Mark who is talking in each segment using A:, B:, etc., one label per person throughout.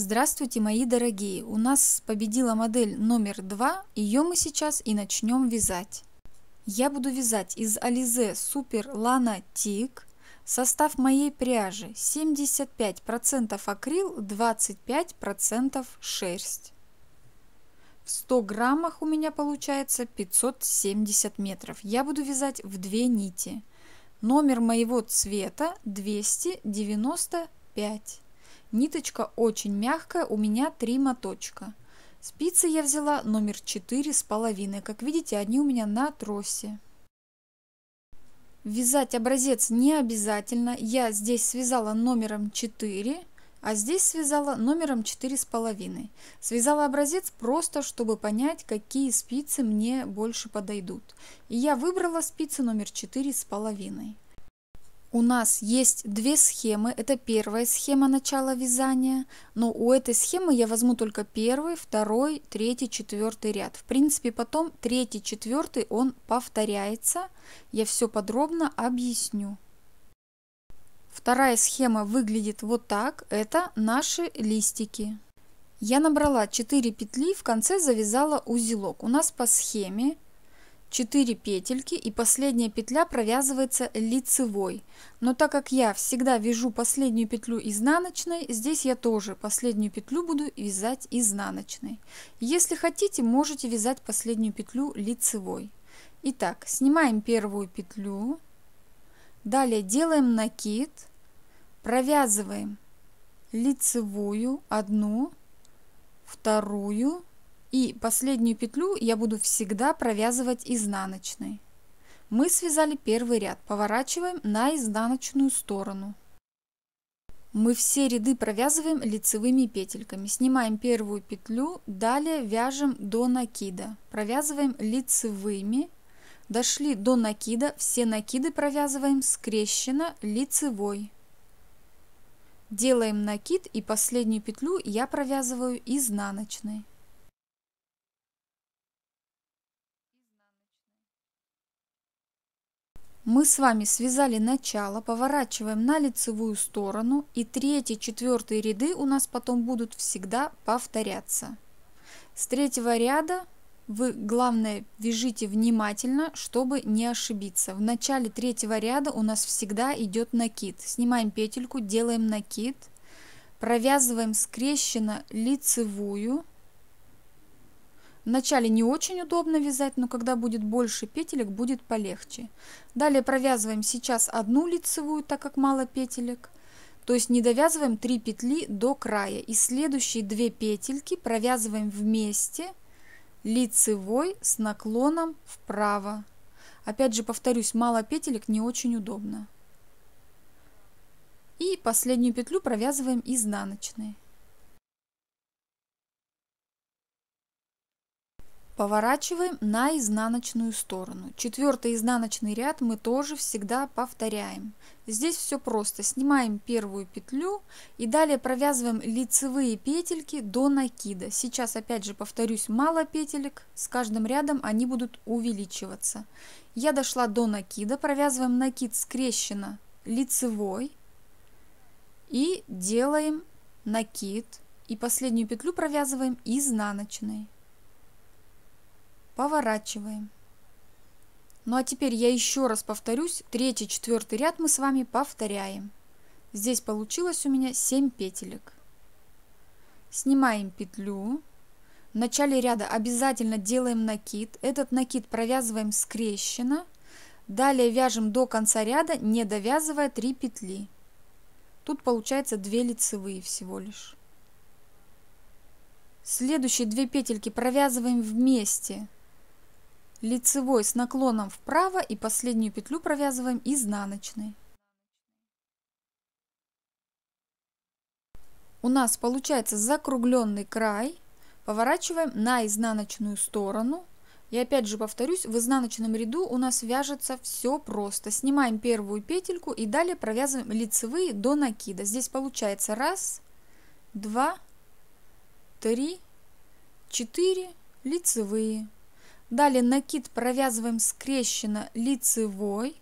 A: Здравствуйте, мои дорогие! У нас победила модель номер два, ее мы сейчас и начнем вязать. Я буду вязать из Alize Super Lana Tic. Состав моей пряжи 75% акрил, 25% шерсть. В 100 граммах у меня получается 570 метров. Я буду вязать в две нити. Номер моего цвета 295. Ниточка очень мягкая, у меня три моточка. Спицы я взяла номер четыре с половиной. Как видите, они у меня на тросе. Вязать образец не обязательно. Я здесь связала номером 4, а здесь связала номером четыре с половиной. Связала образец просто, чтобы понять, какие спицы мне больше подойдут. И я выбрала спицы номер четыре с половиной. У нас есть две схемы. Это первая схема начала вязания. Но у этой схемы я возьму только первый, второй, третий, четвертый ряд. В принципе, потом третий, четвертый он повторяется. Я все подробно объясню. Вторая схема выглядит вот так. Это наши листики. Я набрала 4 петли, в конце завязала узелок. У нас по схеме 4 петельки и последняя петля провязывается лицевой. Но так как я всегда вяжу последнюю петлю изнаночной, здесь я тоже последнюю петлю буду вязать изнаночной. Если хотите, можете вязать последнюю петлю лицевой. Итак, снимаем первую петлю, далее делаем накид, провязываем лицевую одну, вторую, и последнюю петлю я буду всегда провязывать изнаночной. Мы связали первый ряд, поворачиваем на изнаночную сторону. Мы все ряды провязываем лицевыми петельками. Снимаем первую петлю, далее вяжем до накида. Провязываем лицевыми. Дошли до накида, все накиды провязываем скрещенно лицевой. Делаем накид и последнюю петлю я провязываю изнаночной. Мы с вами связали начало, поворачиваем на лицевую сторону и третий, четвертый ряды у нас потом будут всегда повторяться. С третьего ряда вы, главное, вяжите внимательно, чтобы не ошибиться. В начале третьего ряда у нас всегда идет накид. Снимаем петельку, делаем накид, провязываем скрещенно лицевую, Вначале не очень удобно вязать, но когда будет больше петелек, будет полегче. Далее провязываем сейчас одну лицевую, так как мало петелек. То есть не довязываем 3 петли до края. И следующие 2 петельки провязываем вместе лицевой с наклоном вправо. Опять же повторюсь, мало петелек не очень удобно. И последнюю петлю провязываем изнаночной. Поворачиваем на изнаночную сторону. Четвертый изнаночный ряд мы тоже всегда повторяем. Здесь все просто. Снимаем первую петлю и далее провязываем лицевые петельки до накида. Сейчас опять же повторюсь, мало петелек, с каждым рядом они будут увеличиваться. Я дошла до накида, провязываем накид скрещенно лицевой и делаем накид. И последнюю петлю провязываем изнаночной поворачиваем. Ну а теперь я еще раз повторюсь, третий, четвертый ряд мы с вами повторяем. Здесь получилось у меня 7 петелек. Снимаем петлю. В начале ряда обязательно делаем накид. Этот накид провязываем скрещенно. Далее вяжем до конца ряда, не довязывая 3 петли. Тут получается 2 лицевые всего лишь. Следующие 2 петельки провязываем вместе лицевой с наклоном вправо и последнюю петлю провязываем изнаночной. У нас получается закругленный край. Поворачиваем на изнаночную сторону. И опять же повторюсь, в изнаночном ряду у нас вяжется все просто. Снимаем первую петельку и далее провязываем лицевые до накида. Здесь получается раз, два, три, четыре лицевые. Далее накид провязываем скрещенно лицевой.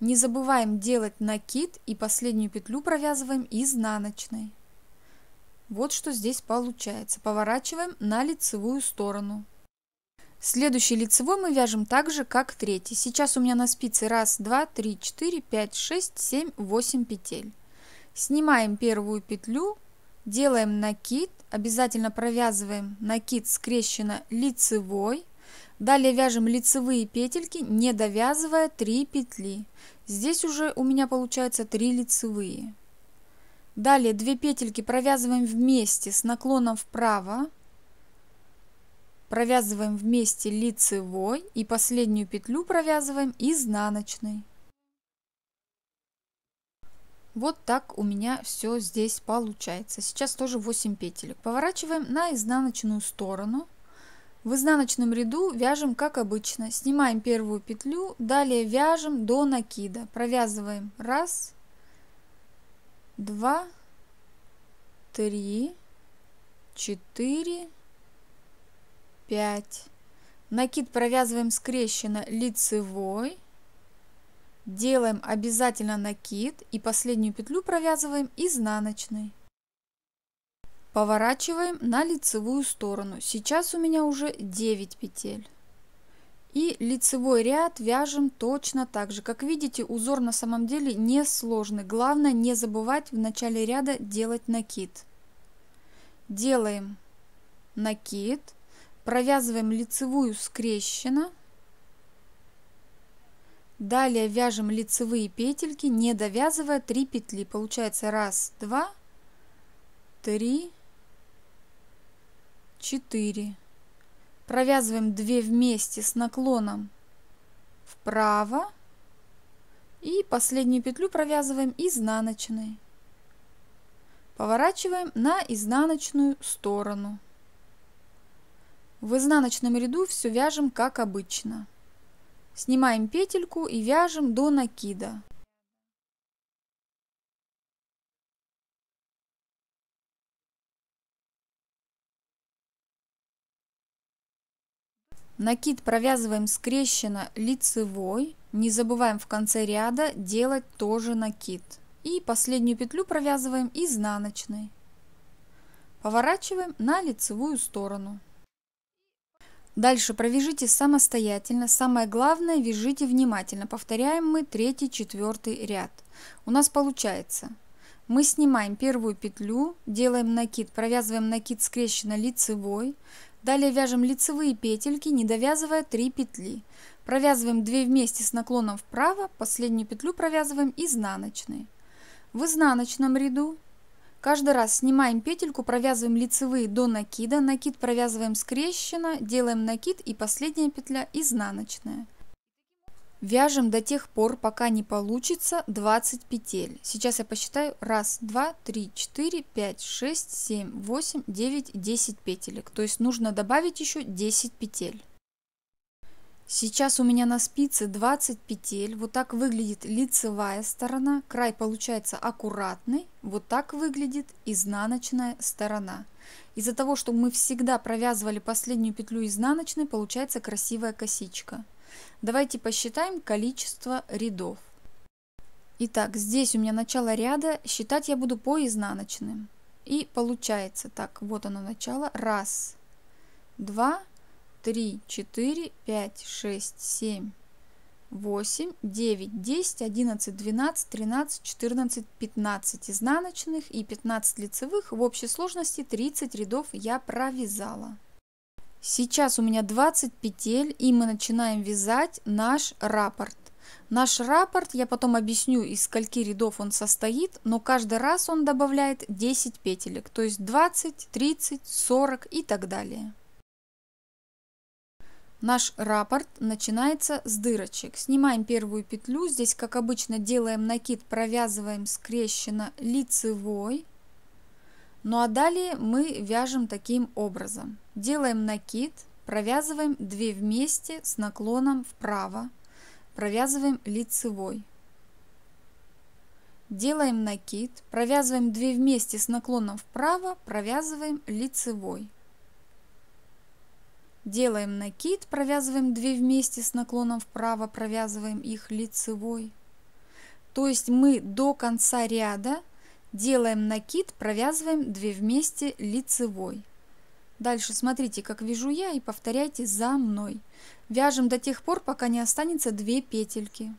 A: Не забываем делать накид и последнюю петлю провязываем изнаночной. Вот что здесь получается. Поворачиваем на лицевую сторону. Следующий лицевой мы вяжем так же, как третий. Сейчас у меня на спице 1, 2, 3, 4, 5, 6, 7, 8 петель. Снимаем первую петлю, делаем накид, обязательно провязываем накид скрещенно лицевой. Далее вяжем лицевые петельки, не довязывая 3 петли. Здесь уже у меня получается 3 лицевые. Далее 2 петельки провязываем вместе с наклоном вправо провязываем вместе лицевой и последнюю петлю провязываем изнаночной. Вот так у меня все здесь получается. Сейчас тоже 8 петелек. Поворачиваем на изнаночную сторону. В изнаночном ряду вяжем как обычно. Снимаем первую петлю, далее вяжем до накида. Провязываем раз, два, три, четыре, 5. Накид провязываем скрещенно лицевой. Делаем обязательно накид и последнюю петлю провязываем изнаночной. Поворачиваем на лицевую сторону. Сейчас у меня уже 9 петель. И лицевой ряд вяжем точно так же. Как видите, узор на самом деле не сложный. Главное не забывать в начале ряда делать накид. Делаем накид провязываем лицевую скрещенно. Далее вяжем лицевые петельки, не довязывая 3 петли. Получается раз, два, три, четыре. Провязываем 2 вместе с наклоном вправо. И последнюю петлю провязываем изнаночной. Поворачиваем на изнаночную сторону. В изнаночном ряду все вяжем как обычно. Снимаем петельку и вяжем до накида. Накид провязываем скрещенно лицевой. Не забываем в конце ряда делать тоже накид. И последнюю петлю провязываем изнаночной. Поворачиваем на лицевую сторону. Дальше провяжите самостоятельно. Самое главное, вяжите внимательно. Повторяем мы третий, четвертый ряд. У нас получается. Мы снимаем первую петлю, делаем накид, провязываем накид скрещенно лицевой. Далее вяжем лицевые петельки, не довязывая 3 петли. Провязываем 2 вместе с наклоном вправо, последнюю петлю провязываем изнаночной. В изнаночном ряду Каждый раз снимаем петельку, провязываем лицевые до накида, накид провязываем скрещенно, делаем накид и последняя петля изнаночная. Вяжем до тех пор, пока не получится 20 петель. Сейчас я посчитаю. 1, 2, 3, 4, 5, 6, 7, 8, 9, 10 петелек. То есть нужно добавить еще 10 петель. Сейчас у меня на спице 20 петель. Вот так выглядит лицевая сторона. Край получается аккуратный. Вот так выглядит изнаночная сторона. Из-за того, что мы всегда провязывали последнюю петлю изнаночной, получается красивая косичка. Давайте посчитаем количество рядов. Итак, здесь у меня начало ряда. Считать я буду по изнаночным. И получается так, вот оно начало. Раз, два, три, четыре, пять, шесть, семь, восемь, девять, десять, одиннадцать, двенадцать, тринадцать, четырнадцать, пятнадцать изнаночных и 15 лицевых. В общей сложности 30 рядов я провязала. Сейчас у меня 20 петель и мы начинаем вязать наш раппорт. Наш раппорт я потом объясню из скольки рядов он состоит, но каждый раз он добавляет 10 петелек, то есть 20, 30, 40 и так далее. Наш раппорт начинается с дырочек. Снимаем первую петлю. Здесь, как обычно, делаем накид, провязываем скрещенно лицевой. Ну а далее мы вяжем таким образом. Делаем накид, провязываем 2 вместе с наклоном вправо. Провязываем лицевой. Делаем накид, провязываем 2 вместе с наклоном вправо, провязываем лицевой. Делаем накид, провязываем 2 вместе с наклоном вправо, провязываем их лицевой. То есть мы до конца ряда делаем накид, провязываем 2 вместе лицевой. Дальше смотрите, как вяжу я и повторяйте за мной. Вяжем до тех пор, пока не останется 2 петельки.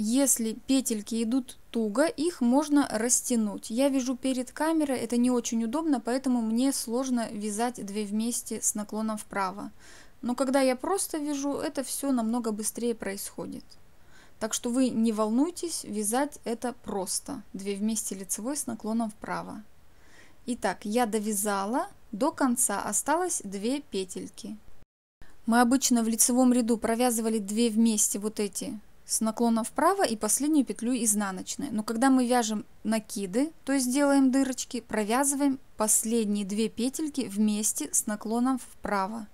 A: Если петельки идут туго, их можно растянуть. Я вяжу перед камерой, это не очень удобно, поэтому мне сложно вязать две вместе с наклоном вправо. Но когда я просто вяжу, это все намного быстрее происходит. Так что вы не волнуйтесь, вязать это просто. Две вместе лицевой с наклоном вправо. Итак, я довязала, до конца осталось 2 петельки. Мы обычно в лицевом ряду провязывали 2 вместе вот эти с наклоном вправо и последнюю петлю изнаночной. Но когда мы вяжем накиды, то есть делаем дырочки, провязываем последние две петельки вместе с наклоном вправо.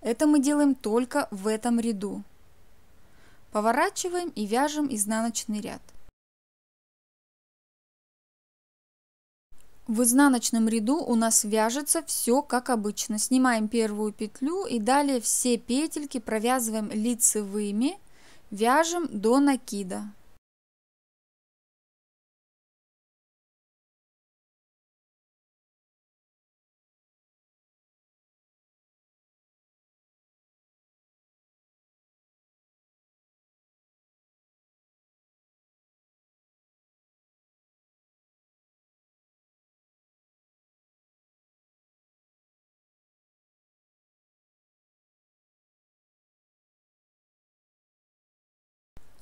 A: Это мы делаем только в этом ряду. Поворачиваем и вяжем изнаночный ряд. В изнаночном ряду у нас вяжется все как обычно. Снимаем первую петлю и далее все петельки провязываем лицевыми Вяжем до накида.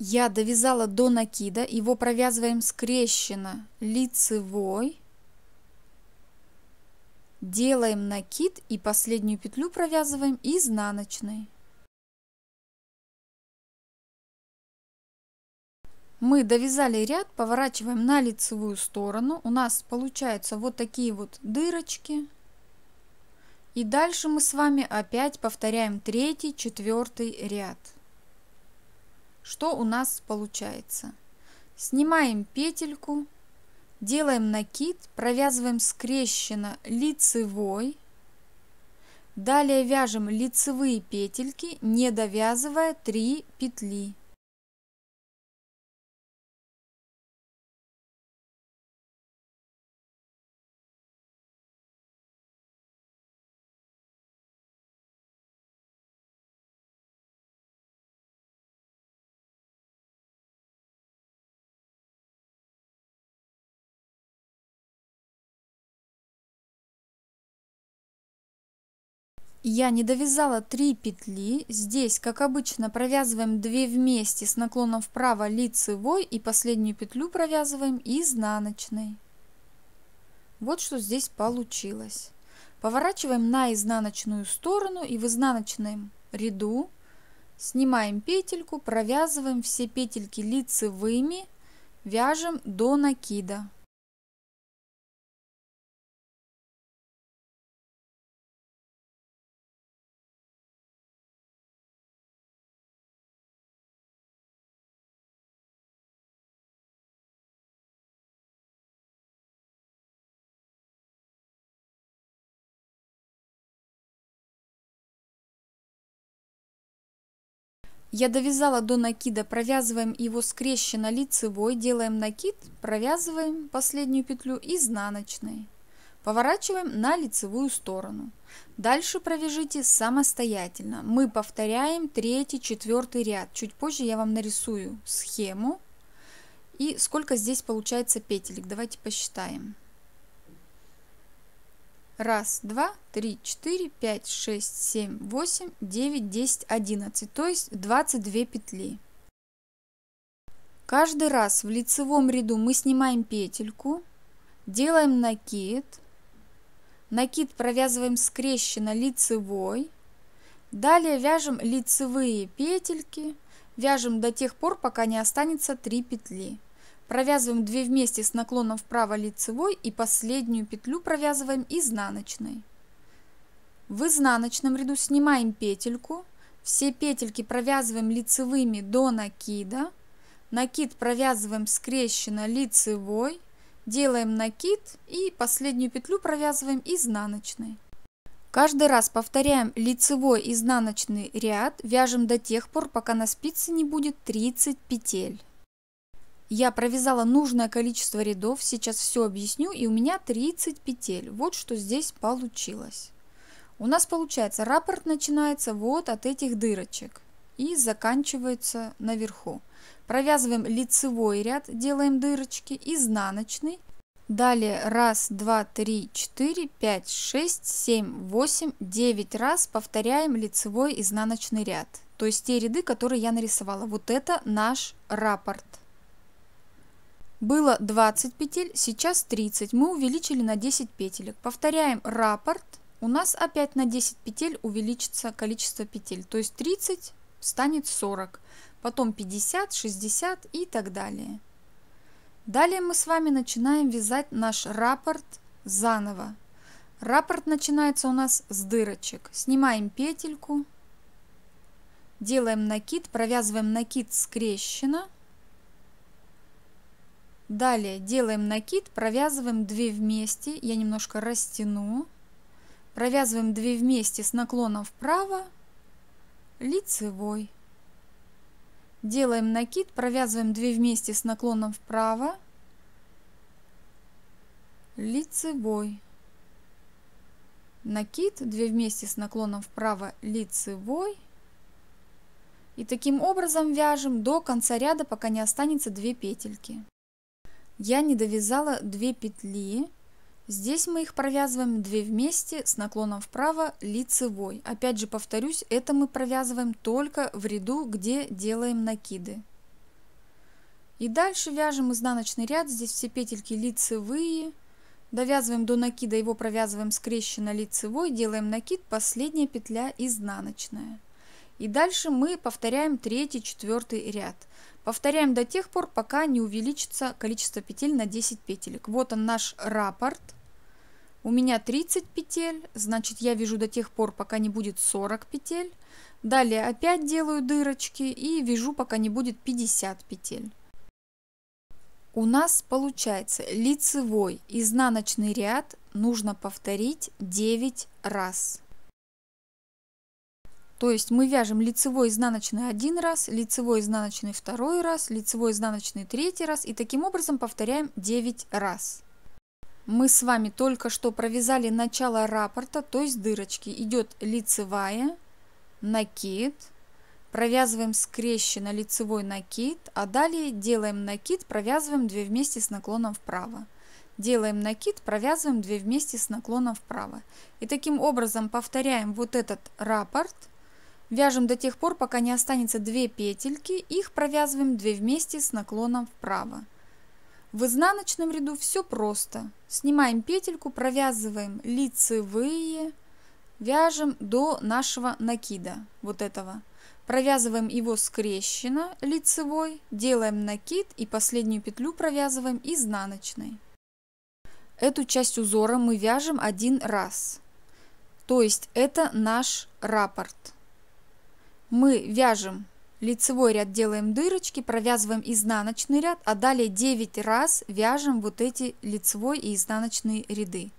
A: Я довязала до накида, его провязываем скрещенно лицевой, делаем накид и последнюю петлю провязываем изнаночной. Мы довязали ряд, поворачиваем на лицевую сторону. У нас получаются вот такие вот дырочки. И дальше мы с вами опять повторяем третий, четвертый ряд. Что у нас получается? Снимаем петельку, делаем накид, провязываем скрещенно лицевой. Далее вяжем лицевые петельки, не довязывая 3 петли. Я не довязала 3 петли. Здесь, как обычно, провязываем 2 вместе с наклоном вправо лицевой и последнюю петлю провязываем изнаночной. Вот что здесь получилось. Поворачиваем на изнаночную сторону и в изнаночном ряду снимаем петельку, провязываем все петельки лицевыми, вяжем до накида. Я довязала до накида, провязываем его скрещенно лицевой, делаем накид, провязываем последнюю петлю изнаночной. Поворачиваем на лицевую сторону. Дальше провяжите самостоятельно. Мы повторяем третий, четвертый ряд. Чуть позже я вам нарисую схему и сколько здесь получается петелек. Давайте посчитаем. Раз, два, три, четыре, пять, шесть, семь, восемь, девять, десять, одиннадцать. То есть 22 петли. Каждый раз в лицевом ряду мы снимаем петельку, делаем накид. Накид провязываем скрещенно лицевой. Далее вяжем лицевые петельки. Вяжем до тех пор, пока не останется 3 петли. Провязываем 2 вместе с наклоном вправо лицевой и последнюю петлю провязываем изнаночной. В изнаночном ряду снимаем петельку, все петельки провязываем лицевыми до накида, накид провязываем скрещенно лицевой, делаем накид и последнюю петлю провязываем изнаночной. Каждый раз повторяем лицевой изнаночный ряд, вяжем до тех пор, пока на спице не будет 30 петель. Я провязала нужное количество рядов, сейчас все объясню, и у меня 30 петель. Вот что здесь получилось. У нас получается раппорт начинается вот от этих дырочек и заканчивается наверху. Провязываем лицевой ряд, делаем дырочки, изнаночный. Далее раз, два, три, четыре, пять, шесть, семь, восемь, девять раз повторяем лицевой изнаночный ряд. То есть те ряды, которые я нарисовала. Вот это наш раппорт. Было 20 петель, сейчас 30. Мы увеличили на 10 петелек. Повторяем раппорт. У нас опять на 10 петель увеличится количество петель. То есть 30 станет 40. Потом 50, 60 и так далее. Далее мы с вами начинаем вязать наш раппорт заново. Раппорт начинается у нас с дырочек. Снимаем петельку. Делаем накид, провязываем накид скрещенно. Далее делаем накид, провязываем 2 вместе, я немножко растяну. Провязываем 2 вместе с наклоном вправо, лицевой. Делаем накид, провязываем 2 вместе с наклоном вправо, лицевой. Накид, 2 вместе с наклоном вправо, лицевой. И таким образом вяжем до конца ряда, пока не останется 2 петельки я не довязала 2 петли. Здесь мы их провязываем 2 вместе с наклоном вправо лицевой. Опять же повторюсь это мы провязываем только в ряду где делаем накиды. И дальше вяжем изнаночный ряд. Здесь все петельки лицевые. Довязываем до накида его провязываем скрещенно лицевой. Делаем накид последняя петля изнаночная. И дальше мы повторяем третий четвертый ряд Повторяем до тех пор, пока не увеличится количество петель на 10 петелек. Вот он наш раппорт. У меня 30 петель, значит я вяжу до тех пор, пока не будет 40 петель. Далее опять делаю дырочки и вяжу, пока не будет 50 петель. У нас получается лицевой изнаночный ряд нужно повторить 9 раз. То есть мы вяжем лицевой изнаночный один раз, лицевой изнаночный второй раз, лицевой изнаночный третий раз и таким образом повторяем 9 раз. Мы с вами только что провязали начало раппорта, то есть дырочки. Идет лицевая, накид, провязываем скрещенно лицевой накид, а далее делаем накид, провязываем 2 вместе с наклоном вправо. Делаем накид, провязываем 2 вместе с наклоном вправо. И таким образом повторяем вот этот раппорт Вяжем до тех пор, пока не останется 2 петельки, их провязываем 2 вместе с наклоном вправо. В изнаночном ряду все просто. Снимаем петельку, провязываем лицевые, вяжем до нашего накида, вот этого. Провязываем его скрещенно лицевой, делаем накид и последнюю петлю провязываем изнаночной. Эту часть узора мы вяжем один раз. То есть это наш раппорт мы вяжем лицевой ряд, делаем дырочки, провязываем изнаночный ряд, а далее 9 раз вяжем вот эти лицевой и изнаночные ряды.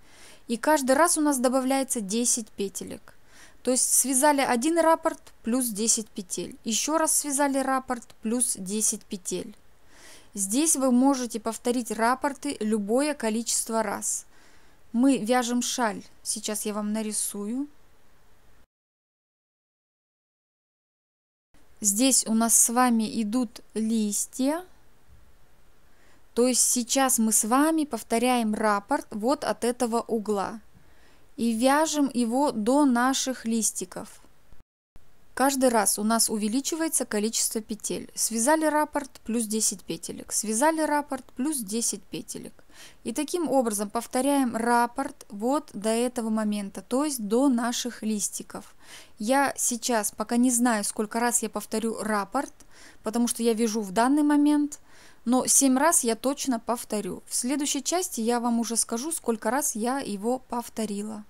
A: И каждый раз у нас добавляется 10 петелек. То есть связали один раппорт плюс 10 петель. Еще раз связали раппорт плюс 10 петель. Здесь вы можете повторить раппорты любое количество раз. Мы вяжем шаль. Сейчас я вам нарисую. Здесь у нас с вами идут листья. То есть сейчас мы с вами повторяем раппорт вот от этого угла. И вяжем его до наших листиков. Каждый раз у нас увеличивается количество петель. Связали раппорт плюс 10 петелек. Связали раппорт плюс 10 петелек. И таким образом повторяем раппорт вот до этого момента, то есть до наших листиков. Я сейчас пока не знаю, сколько раз я повторю раппорт, потому что я вяжу в данный момент, но 7 раз я точно повторю. В следующей части я вам уже скажу, сколько раз я его повторила.